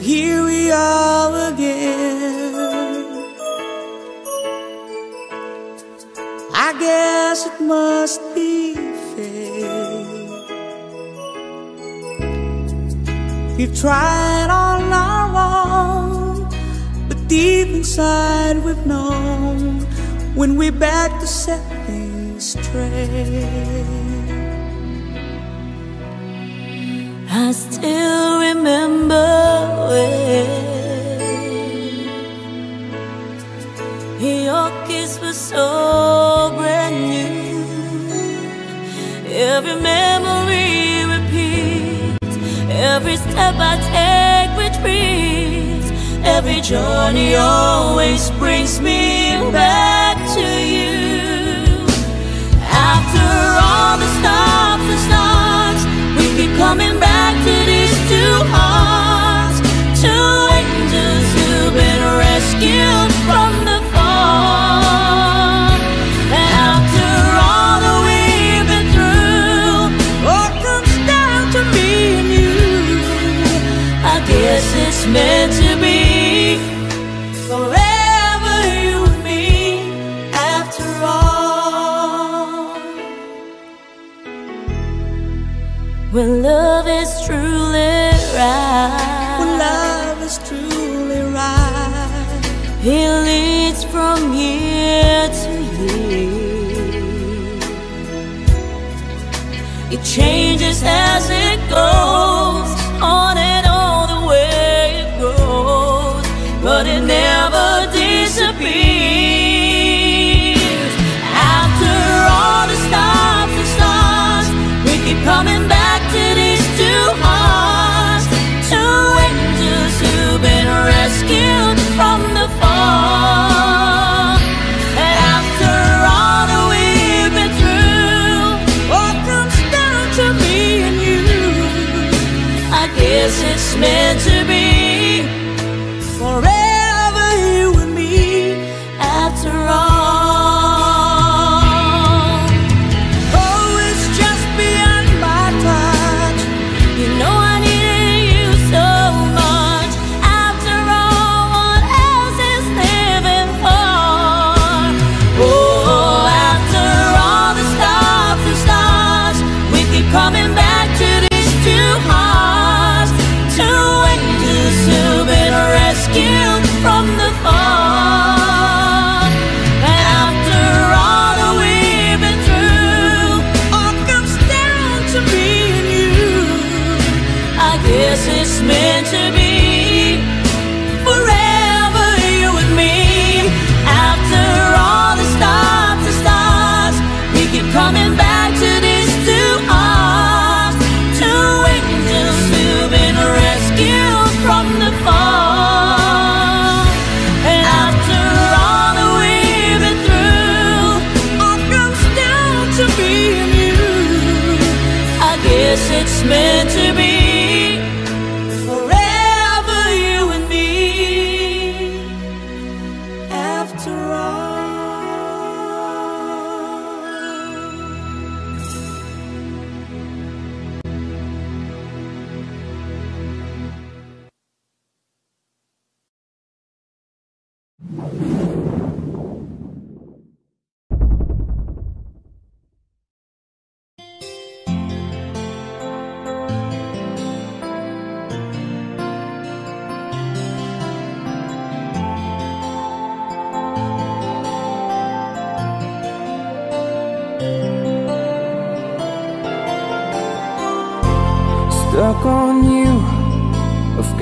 Here we are again. I guess it must be fate. We've tried all our own, but deep inside we've known when we're back to set things straight. I still remember when your kiss was so brand new. Every memory repeats, every step I take retreats, every journey always brings me back to you. After all the stops and starts, coming back to these two hearts, two angels who've been rescued from the fall. And After all that we've been through, All comes down to me and you. I guess it's meant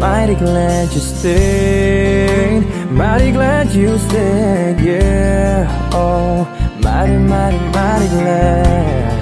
Mighty glad you stayed. Mighty glad you stayed. Yeah. Oh, mighty, mighty, mighty glad.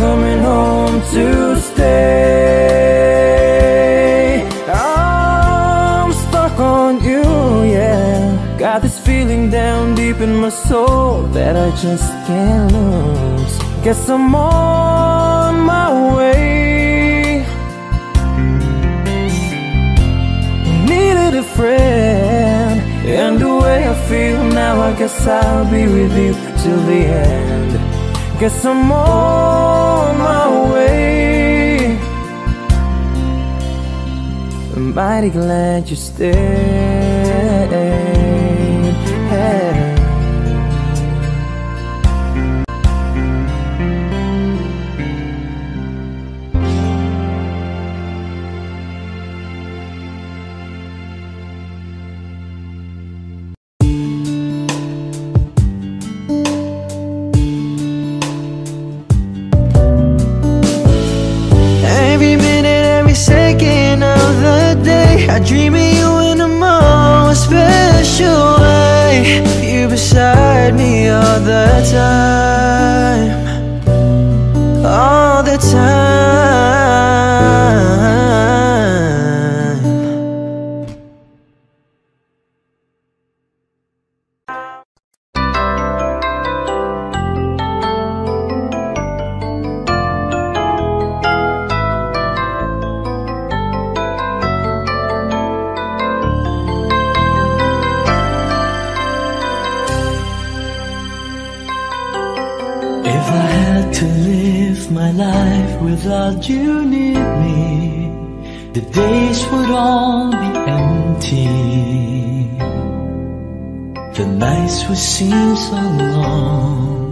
Coming home to stay. I'm stuck on you, yeah. Got this feeling down deep in my soul that I just can't lose. Guess I'm on my way. Needed a friend, and the way I feel now, I guess I'll be with you till the end. Guess I'm on my way. I'm mighty glad you stayed. All be empty. The nights would seem so long.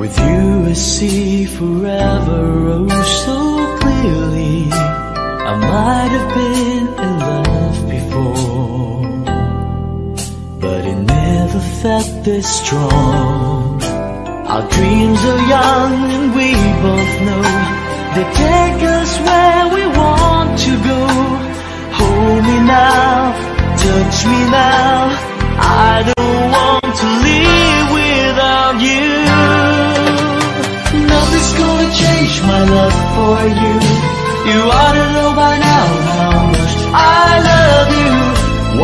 With you, I see forever oh so clearly. I might have been in love before, but it never felt this strong. Our dreams are young and we both know they take us where we want to go. Me now, touch me now. I don't want to live without you. Nothing's gonna change my love for you. You ought to know by now how much I love you.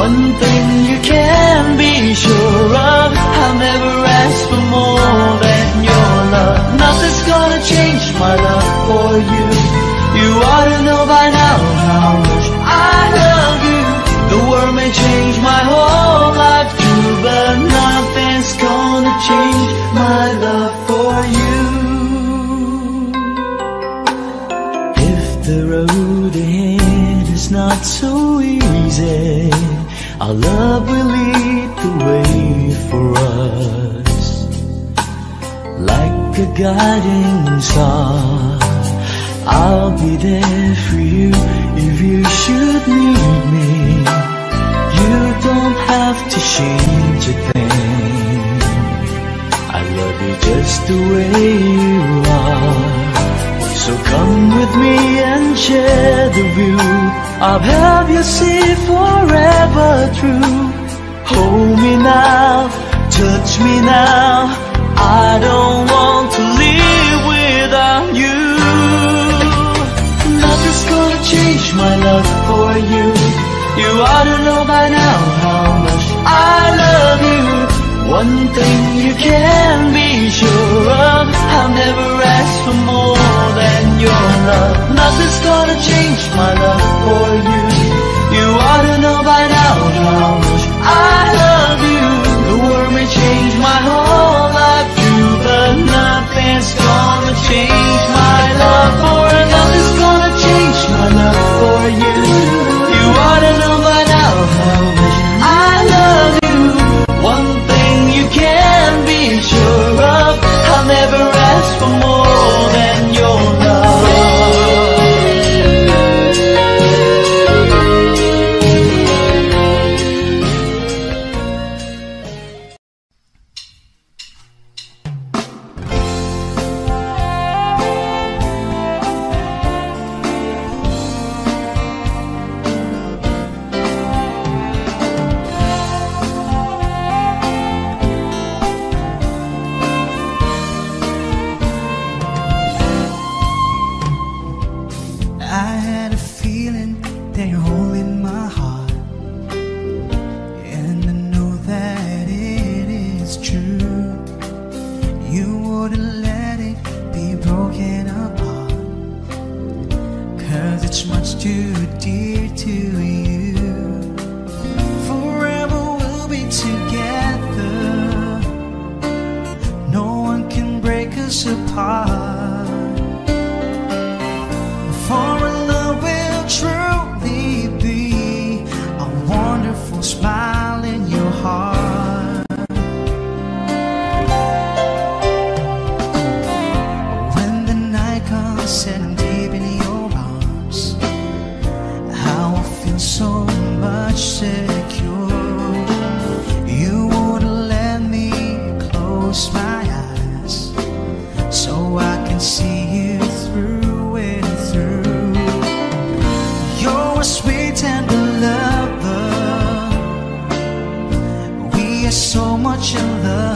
One thing you can be sure of, I'll never ask for more than your love. Nothing's gonna change my love for you. You ought to know by now how my whole life too, but nothing's gonna change my love for you. If the road ahead is not so easy, our love will lead the way for us. Like a guiding star, I'll be there for you if you should need me. You don't have to change a thing. I love you just the way you are. So come with me and share the view. I'll have you see forever through. Hold me now, touch me now. You ought to know by now how much I love you. One thing you can be sure of, I'll never ask for more than your love. Nothing's gonna change my love for you. You ought to know by now how much I love you. The world may change my whole life too, but nothing's gonna change my love for another. get so much in love.